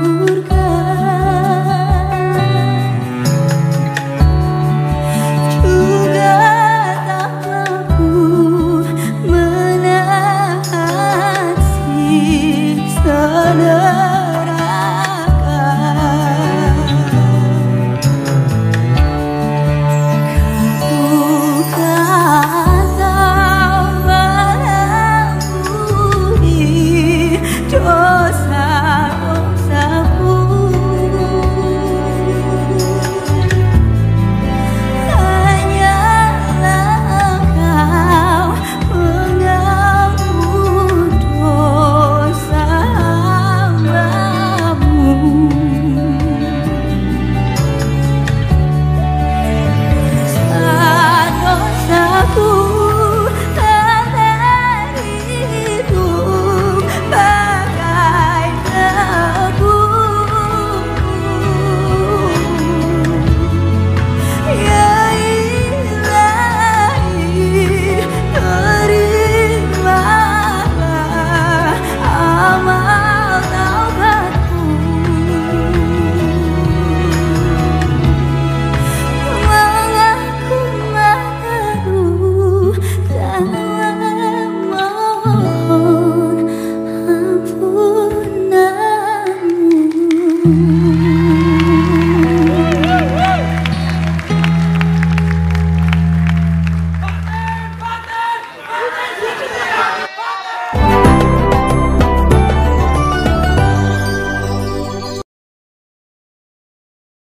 Murka.